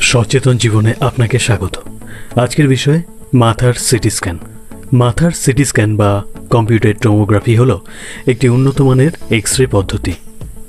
সচেতন জীবনে আপনাকে স্বাগত। আজকের বিষয়, মাথার সিটি স্ক্যান। মাথার সিটি স্ক্যান বা কম্পিউটার টোমোগ্রাফি হলো একটি উন্নত মানের এক্স রে পদ্ধতি,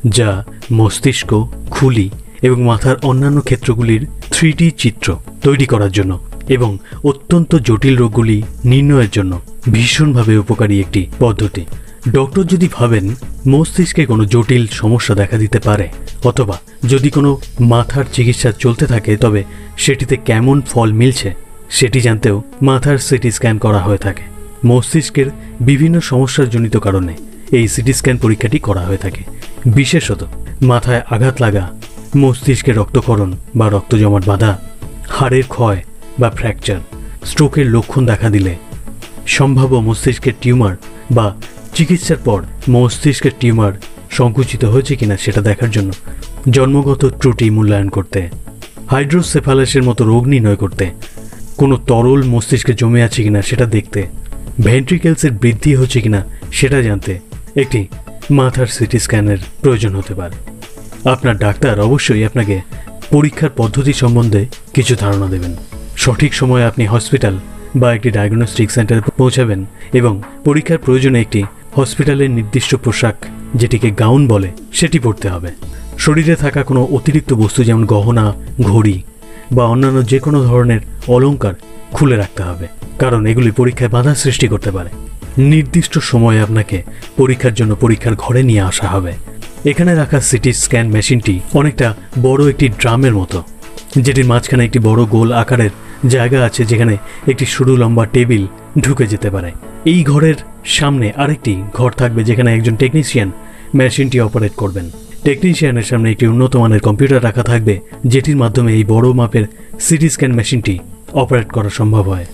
যা মস্তিষ্ক, খুলি এবং মাথার অন্যান্য ক্ষেত্রগুলির থ্রি চিত্র তৈরি করার জন্য এবং অত্যন্ত জটিল রোগগুলি নির্ণয়ের জন্য ভীষণভাবে উপকারী একটি পদ্ধতি। ডক্টর যদি ভাবেন মস্তিষ্কে কোনো জটিল সমস্যা দেখা দিতে পারে, অথবা যদি কোনো মাথার চিকিৎসা চলতে থাকে, তবে সেটিতে কেমন ফল মিলছে, সেটি জানতেও মাথার সিটি স্ক্যান করা হয়ে থাকে। মস্তিষ্কের বিভিন্ন সমস্যার জনিত কারণে এই সিটি স্ক্যান পরীক্ষাটি করা হয়ে থাকে। বিশেষত মাথায় আঘাত লাগা, মস্তিষ্কে রক্তকরণ বা রক্ত জমাট বাঁধা, হাড়ের ক্ষয় বা ফ্র্যাকচার, স্ট্রোকের লক্ষণ দেখা দিলে, সম্ভাব্য মস্তিষ্কের টিউমার বা চিকিৎসার পর মস্তিষ্কের টিউমার সংকুচিত হয়েছে কিনা সেটা দেখার জন্য জন্মগত ত্রুটি মূল্যায়ন করতে, হাইড্রোসেফালাসের মতো রোগ নির্ণয় করতে, কোনো তরল মস্তিষ্কে জমে আছে কিনা সেটা দেখতে, ভেন্ট্রিকেলসের বৃদ্ধি হচ্ছে কিনা সেটা জানতে একটি মাথার সিটি স্ক্যানের প্রয়োজন হতে পারে। আপনার ডাক্তার অবশ্যই আপনাকে পরীক্ষার পদ্ধতি সম্বন্ধে কিছু ধারণা দেবেন। সঠিক সময়ে আপনি হসপিটাল বা একটি ডায়াগনস্টিক সেন্টারে পৌঁছাবেন এবং পরীক্ষার প্রয়োজনে একটি হসপিটালের নির্দিষ্ট পোশাক, যেটিকে গাউন বলে, সেটি পরতে হবে। শরীরে থাকা কোনো অতিরিক্ত বস্তু যেমন গহনা, ঘড়ি বা অন্যান্য যে কোনো ধরনের অলংকার খুলে রাখতে হবে, কারণ এগুলি পরীক্ষায় বাধা সৃষ্টি করতে পারে। নির্দিষ্ট সময়ে আপনাকে পরীক্ষার জন্য পরীক্ষার ঘরে নিয়ে আসা হবে। এখানে রাখা সিটি স্ক্যান মেশিনটি অনেকটা বড় একটি ড্রামের মতো, যেটির মাঝখানে একটি বড় গোল আকারের জায়গা আছে, যেখানে একটি সরু লম্বা টেবিল ঢুকে যেতে পারে। এই ঘরের সামনে আরেকটি ঘর থাকবে যেখানে একজন টেকনিশিয়ান মেশিনটি অপারেট করবেন। টেকনিশিয়ানের সামনে একটি উন্নত মানের কম্পিউটার রাখা থাকবে, যেটির মাধ্যমে এই বড় মাপের সিটি স্ক্যান মেশিনটি অপারেট করা সম্ভব হয়।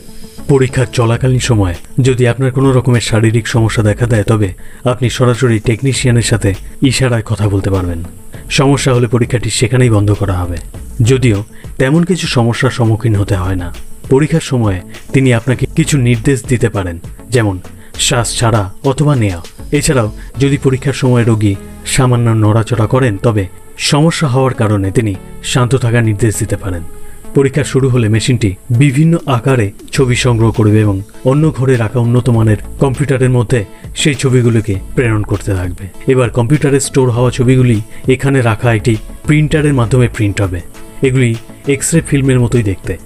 পরীক্ষার চলাকালীন সময়ে যদি আপনার কোনো রকমের শারীরিক সমস্যা দেখা দেয়, তবে আপনি সরাসরি টেকনিশিয়ানের সাথে ইশারায় কথা বলতে পারবেন। সমস্যা হলে পরীক্ষাটি সেখানেই বন্ধ করা হবে। যদিও তেমন কিছু সমস্যার সম্মুখীন হতে হয় না। পরীক্ষার সময়ে তিনি আপনাকে কিছু নির্দেশ দিতে পারেন, যেমন শ্বাস ছাড়া অথবা নেওয়া এছাড়াও, যদি পরীক্ষার সময় রোগী সামান্য নড়াচড়া করেন, তবে সমস্যা হওয়ার কারণে তিনি শান্ত থাকার নির্দেশ দিতে পারেন। পরীক্ষা শুরু হলে মেশিনটি বিভিন্ন আকারে ছবি সংগ্রহ করবে এবং অন্য ঘরে রাখা উন্নত মানের কম্পিউটারের মধ্যে সেই ছবিগুলোকে প্রেরণ করতে থাকবে। এবার কম্পিউটারে স্টোর হওয়া ছবিগুলি এখানে রাখা একটি প্রিন্টারের মাধ্যমে প্রিন্ট হবে। এগুলি এক্স রে ফিল্মের মতোই দেখতে।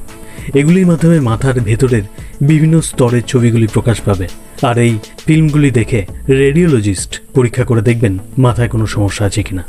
এগুলির মাধ্যমে মাথার ভেতরের বিভিন্ন স্তরের ছবিগুলি প্রকাশ পাবে। আর এই ফিল্মগুলি দেখে রেডিওলজিস্ট পরীক্ষা করে দেখবেন মাথায় কোনো সমস্যা আছে কিনা।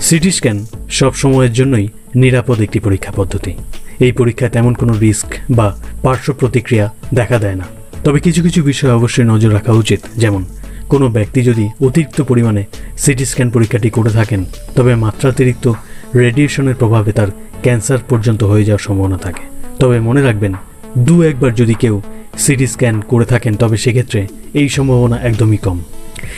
সিটি স্ক্যান সব সময়ের জন্যই নিরাপদ একটি পরীক্ষা পদ্ধতি। এই পরীক্ষায় তেমন কোনো রিস্ক বা পার্শ্ব প্রতিক্রিয়া দেখা দেয় না। তবে কিছু কিছু বিষয় অবশ্যই নজর রাখা উচিত। যেমন, কোনো ব্যক্তি যদি অতিরিক্ত পরিমাণে সিটি স্ক্যান পরীক্ষাটি করে থাকেন, তবে মাত্রাতিরিক্ত রেডিয়েশনের প্রভাবে তার ক্যান্সার পর্যন্ত হয়ে যাওয়ার সম্ভাবনা থাকে। তবে মনে রাখবেন দু একবার যদি কেউ সিটি স্ক্যান করে থাকেন, তবে সেক্ষেত্রে এই সম্ভাবনা একদমই কম।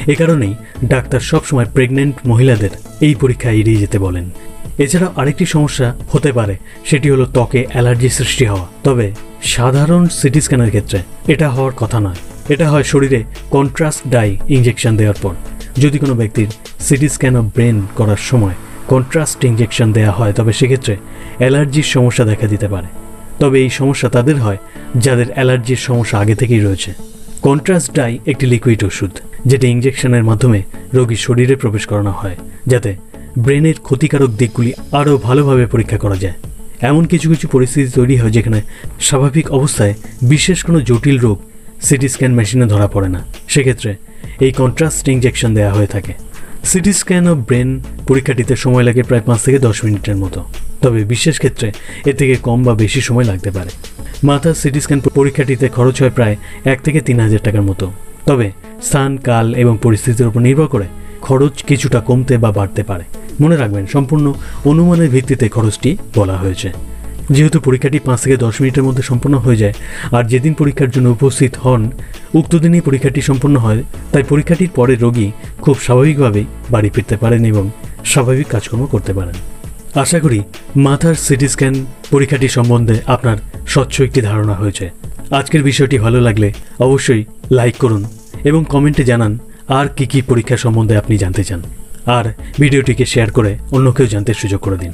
এ কারণেই ডাক্তার সবসময় প্রেগনেন্ট মহিলাদের এই পরীক্ষা এড়িয়ে যেতে বলেন। এছাড়াও আরেকটি সমস্যা হতে পারে, সেটি হলো ত্বকে অ্যালার্জি সৃষ্টি হওয়া। তবে সাধারণ সিটি স্ক্যানের ক্ষেত্রে এটা হওয়ার কথা নয়। এটা হয় শরীরে কন্ট্রাস্ট ডাই ইঞ্জেকশন দেওয়ার পর। যদি কোনো ব্যক্তির সিটি স্ক্যান অফ ব্রেন করার সময় কন্ট্রাস্ট ইঞ্জেকশন দেওয়া হয়, তবে সেক্ষেত্রে অ্যালার্জির সমস্যা দেখা দিতে পারে। তবে এই সমস্যা তাদের হয়, যাদের অ্যালার্জির সমস্যা আগে থেকেই রয়েছে। কন্ট্রাস্ট ডাই একটি লিকুইড ওষুধ, যেটা ইঞ্জেকশনের মাধ্যমে রোগীর শরীরে প্রবেশ করানো হয়, যাতে ব্রেনের ক্ষতিকারক দিকগুলি আরও ভালোভাবে পরীক্ষা করা যায়। এমন কিছু কিছু পরিস্থিতি তৈরি হয় যেখানে স্বাভাবিক অবস্থায় বিশেষ কোনো জটিল রোগ সিটি স্ক্যান মেশিনে ধরা পড়ে না। সেক্ষেত্রে এই কন্ট্রাস্ট ইঞ্জেকশন দেওয়া হয়ে থাকে। সিটি স্ক্যান অফ ব্রেন পরীক্ষাটিতে সময় লাগে প্রায় পাঁচ থেকে দশ মিনিটের মতো। তবে বিশেষ ক্ষেত্রে এর থেকে কম বা বেশি সময় লাগতে পারে। মাথার সিটি স্ক্যান পরীক্ষাটিতে খরচ হয় প্রায় এক থেকে তিন হাজার টাকার মতো। তবে স্থান, কাল এবং পরিস্থিতির উপর নির্ভর করে খরচ কিছুটা কমতে বা বাড়তে পারে। মনে রাখবেন, সম্পূর্ণ অনুমানের ভিত্তিতে খরচটি বলা হয়েছে। যেহেতু পরীক্ষাটি পাঁচ থেকে দশ মিনিটের মধ্যে সম্পন্ন হয়ে যায়, আর যেদিন পরীক্ষার জন্য উপস্থিত হন, উক্ত দিনই পরীক্ষাটি সম্পন্ন হয়, তাই পরীক্ষাটির পরে রোগী খুব স্বাভাবিকভাবেই বাড়ি ফিরতে পারেন এবং স্বাভাবিক কাজকর্ম করতে পারেন। আশা করি মাথার সিটি স্ক্যান পরীক্ষাটি সম্বন্ধে আপনার স্বচ্ছ একটি ধারণা হয়েছে। আজকের বিষয়টি ভালো লাগলে অবশ্যই লাইক করুন এবং কমেন্টে জানান আর কি কি পরীক্ষা সম্বন্ধে আপনি জানতে চান। আর ভিডিওটিকে শেয়ার করে অন্য কেউ জানতে সুযোগ করে দিন।